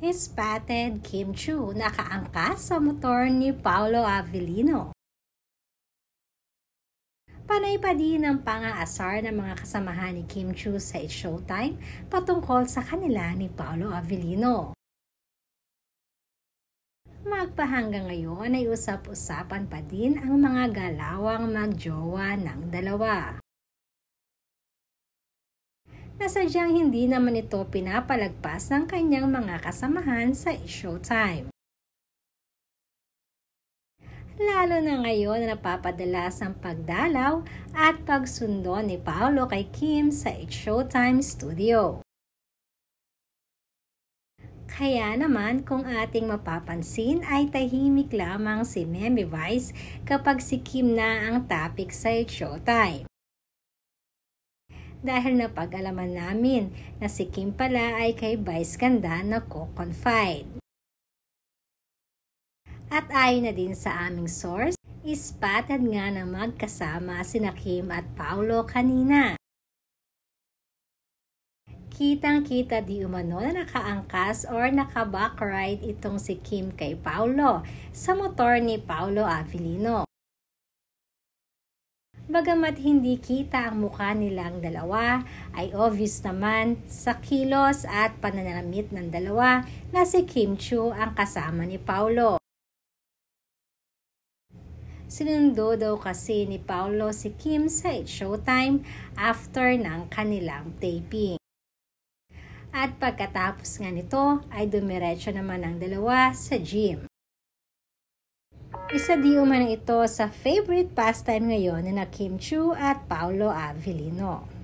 Spotted Kim Chu nakaangkas sa motor ni Paolo Avellino. Panay pa din ang pang-aasar ng mga kasamahan ni Kim Chu sa It's Showtime patungkol sa kanila ni Paolo Avellino. Magpahanggang ngayon ay usap-usapan pa din ang mga galawang magjowa ng dalawa na sadyang hindi naman ito pinapalagpas ng kanyang mga kasamahan sa Showtime. Lalo na ngayon na napapadalas ang pagdalaw at pagsundo ni Paolo kay Kim sa Showtime Studio. Kaya naman kung ating mapapansin ay tahimik lamang si Memi Vice kapag si Kim na ang topic sa Showtime dahil napag-alaman namin na si Kim pala ay kay Vice Ganda na co-confide. At ayon na din sa aming source, ispatad nga na magkasama sina Kim at Paulo kanina. Kitang-kita di umano na nakaangkas or naka-backride itong si Kim kay Paulo sa motor ni Paulo Avellino. Bagamat hindi kita ang mukha nilang dalawa, ay obvious naman sa kilos at pananamit ng dalawa na si Kim Chu ang kasama ni Paulo. Sinundo daw kasi ni Paulo si Kim sa It's Showtime after ng kanilang taping. At pagkatapos nga nito ay dumiretso naman ang dalawa sa gym. Isa di umano ito sa favorite pastime ngayon ni na Kim Chu at Paolo Avellino.